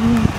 Mm.